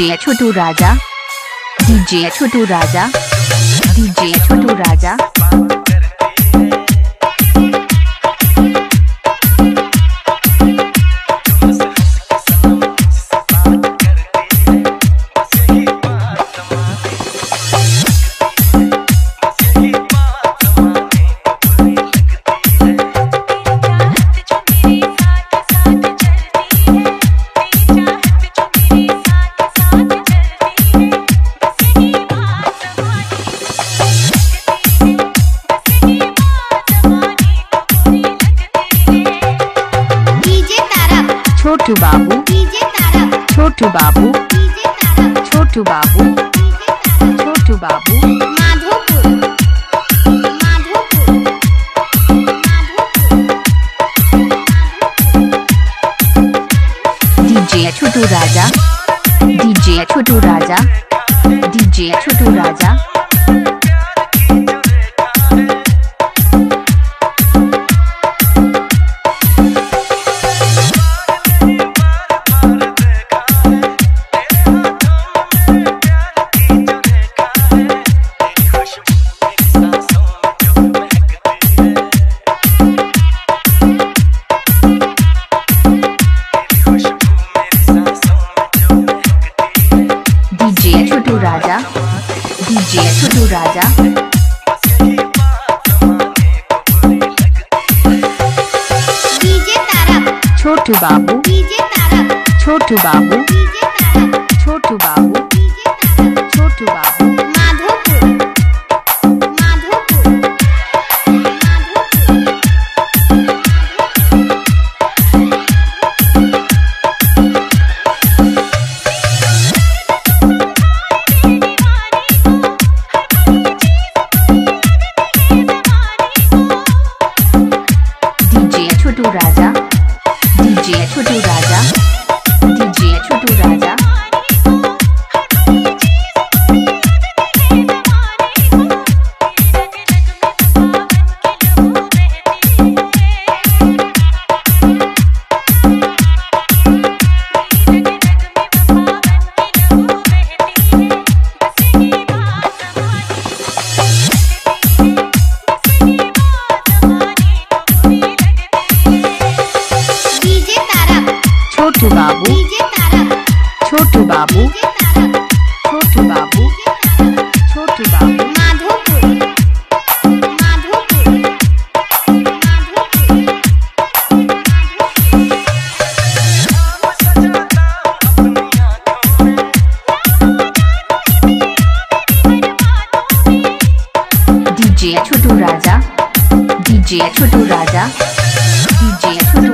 DJ Chhotu Raja DJ Chhotu Raja DJ Chhotu Raja. Chhotu Babu. Chhotu Babu. Chhotu Babu. Chhotu Babu. Madhopur. DJ Chhotu Raja. DJ Chhotu Raja. DJ Chhotu Raja. DJ Chhotu Raja. Chhotu Babu. Chhotu Babu. DJ Chhotu Raja Babu. Chhotu Babu. Chhotu Babu. Chhotu Babu. DJ Chhotu Raja. DJ Chhotu Raja. DJ Chhotu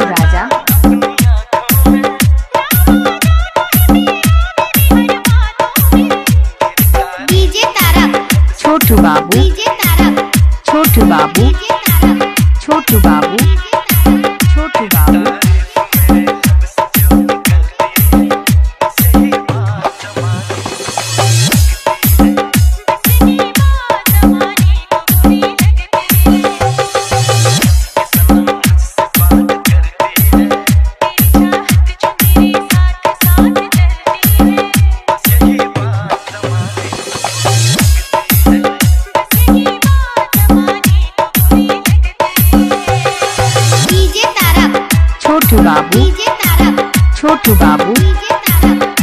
Chhotu Babu Chhotu Babu Chhotu Babu. Chhotu Babu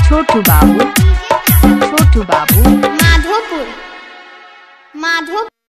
Chhotu Babu.